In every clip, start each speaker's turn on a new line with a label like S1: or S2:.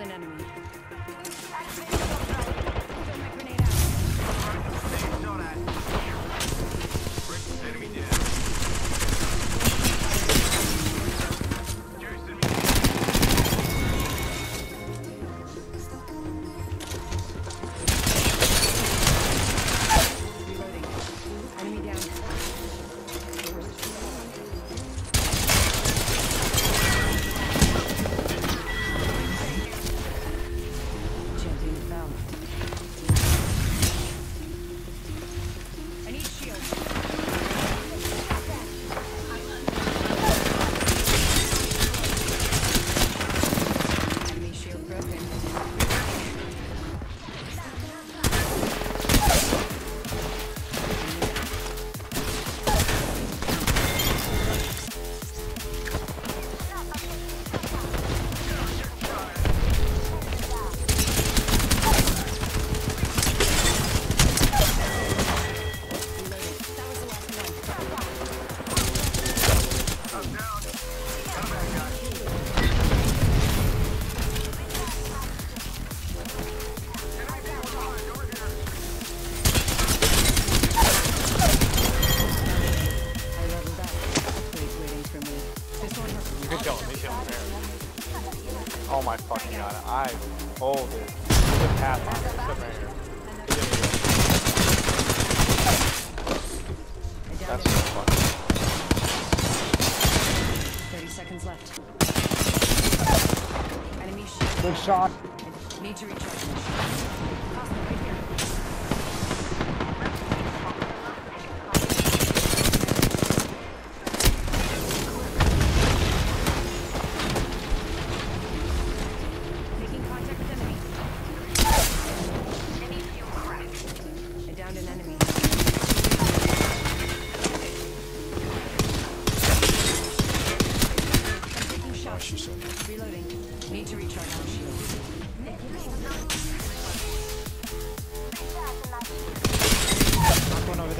S1: an enemy.
S2: shot.
S1: Need to recharge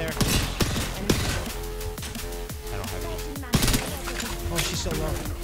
S2: there. I don't have any. Oh, she's so low.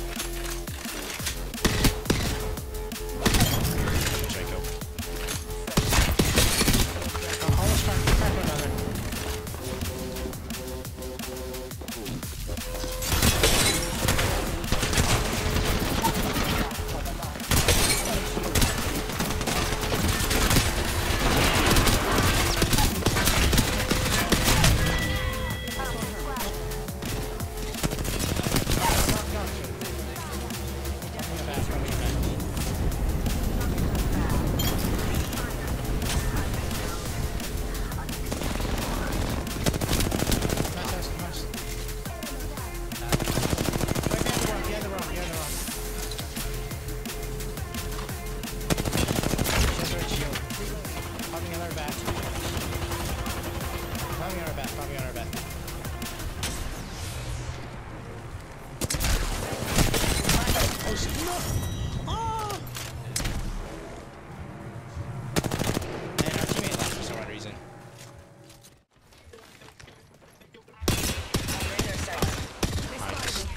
S2: probably on our back. Oh, shit, no! Oh! And our teammate left for some odd reason.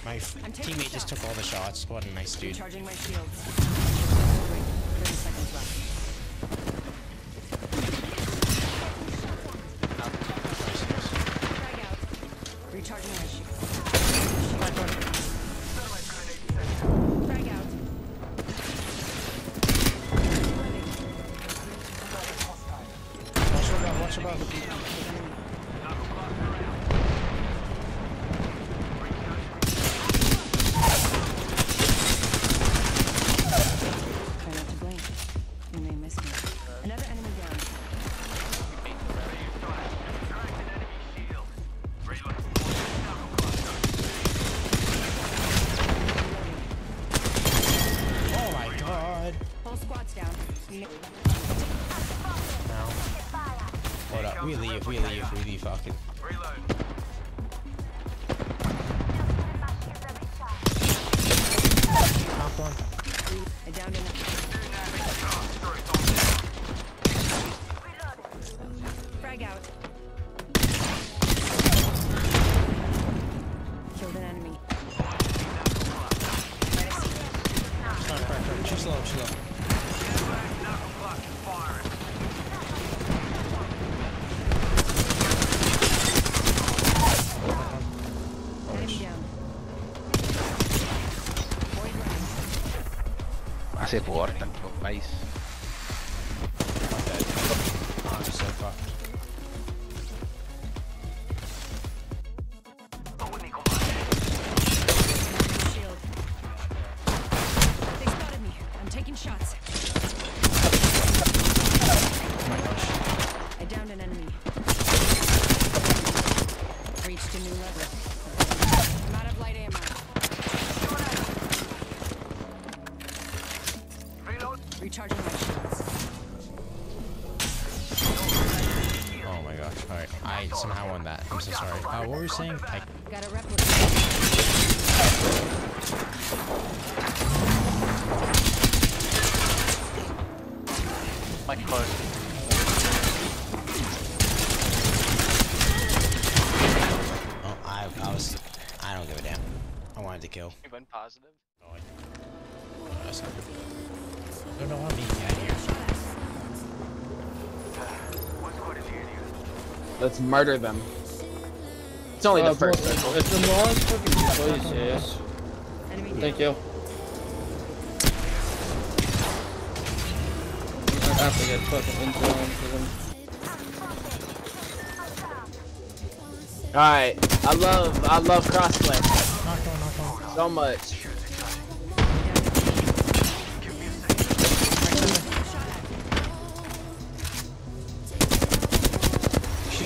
S1: Nice. My
S2: teammate just took all the shots. What a nice dude.
S1: Charging my shields.
S2: about above. really, really fucking. Reload.
S1: I downed.
S3: se
S1: portan,
S2: los países. Gosh. Alright. I somehow won that. I'm so sorry. Uh, what were you saying? I,
S1: Got a replica.
S4: My close.
S2: oh, I, I was. I don't give a damn. I wanted to kill.
S4: You went positive.
S2: That's not- don't know how me out here.
S5: Let's murder them. It's only
S6: Uh,
S5: the first
S6: bro,
S5: circle.
S6: It's the last fucking place, yes.
S1: Enemy
S6: Thank
S1: down.
S6: you. I have to get fucking into them.
S5: Alright, I love I love crossplay
S2: Knock on, knock on.
S5: so much.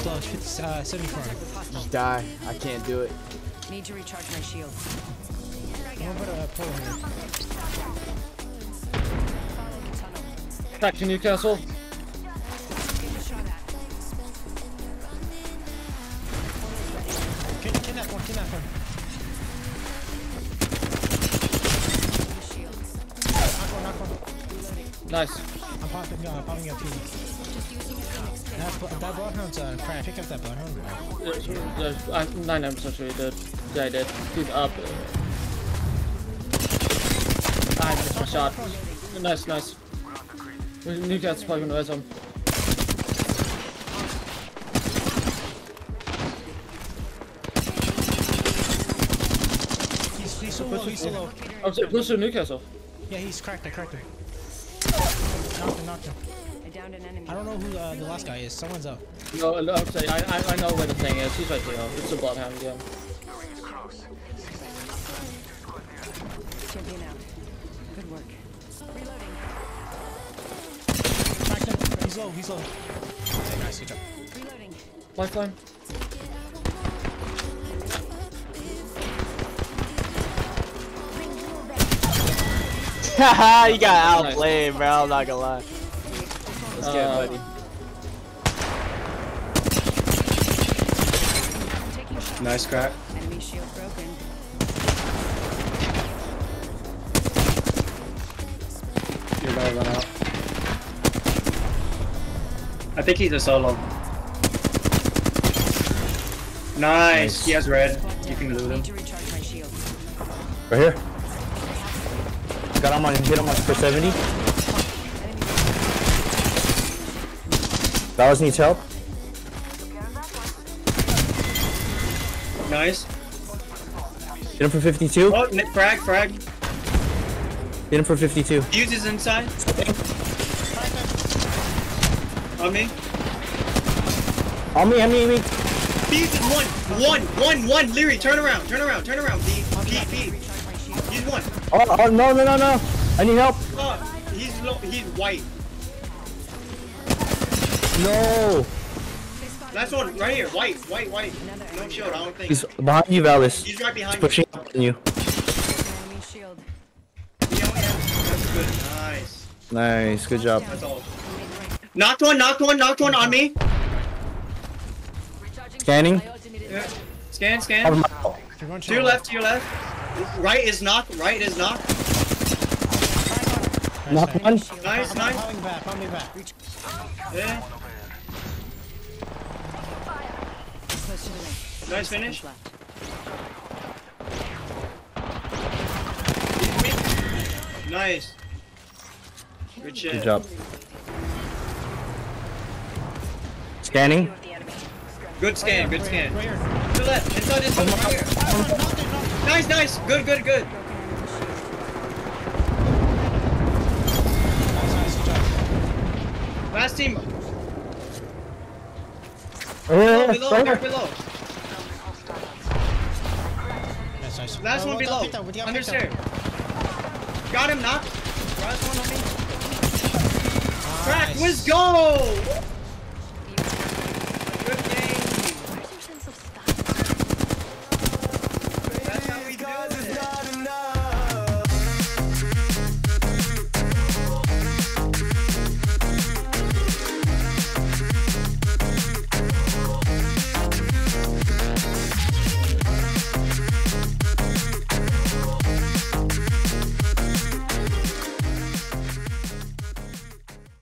S2: She's low. She's uh, 74.
S5: Just die. I can't do it.
S1: Need to recharge my shield.
S2: I'm gonna put pull here.
S6: Back to Newcastle.
S1: Get a shot at.
S2: Kid, kidnap one, kidnap one. Knock one, knock one.
S6: Nice.
S2: I'm popping, uh, popping up here. That, that bloodhound's, uh. Pick up that bloodhound.
S6: There's, uh, I'm 99% sure he did. Yeah, I did. He's up. I missed my shot. Nice, nice. Newcastle's probably gonna res him.
S2: He's so low, he's so low.
S6: I'm sorry, push to Newcastle.
S2: Yeah, he's cracked, I cracked him. Knocked him, knocked him.
S1: I an enemy.
S2: I don't know who uh, the last guy is. Someone's up.
S6: No, no, I'm saying, I, I, I know where the thing is. He's right there. It's a bloodhound again.
S1: Champion out. Good work. Reloading.
S2: He's low, he's low. Okay, nice, good job.
S1: Reloading.
S6: Lifeline.
S5: Haha, you got outplayed, bro. I'm not gonna lie. Let's get
S6: Uh,
S5: it, buddy.
S1: I'm taking shots.
S7: Nice crack.
S1: Enemy shield broken.
S7: You're gonna run out. I think he's a solo. Nice. He has red. You can loot him.
S1: Need to recharge my shields.
S8: Right here. Got him on, hit him on for 70. Dallas needs help.
S7: Nice.
S8: Hit him for 52.
S7: Oh, frag, frag.
S8: Hit him for 52.
S7: Use is inside. On me.
S8: On me, on me, on me.
S7: Fuse is one. One, one, one. Leary, turn around. Turn around. Turn around. B, P, P.
S1: Recharge my.
S7: He's one.
S8: Oh, oh, no, no, no, no. I need help.
S7: Oh, he's low. He's white.
S8: No.
S1: They spotted
S7: Last one, right here. White, white, white. No shield. I don't think.
S8: He's behind you, Valiz.
S7: He's right behind
S8: He's pushing
S7: you.
S8: up on you.
S1: Enemy shield.
S7: Yeah, yeah. That's good. Nice.
S8: Nice, good job.
S7: That's all. Knocked one. Knocked one. Knocked one on me.
S1: Recharging
S8: Scanning.
S1: My ultimate is
S7: Yeah. Scan,
S8: Over
S7: scan.
S8: my-
S7: To your left. To your left. Right is knocked. Right is knocked.
S8: Knock one.
S7: Nice,
S2: I'm
S7: nice.
S2: calling back, calling back.
S7: Yeah. Nice finish.
S1: Left.
S7: Nice. Good shit.
S8: Good job. Scanning.
S7: Good scan, good scan.
S2: here, Right here.
S7: To the left, inside this one, right here. Nice, nice. Good, good, good. Last team.
S8: Oh,
S7: Below,
S8: right
S7: they're
S8: here.
S7: below. Last one below. Under stair. Got him, knocked. Last one on me. Crack, let's go!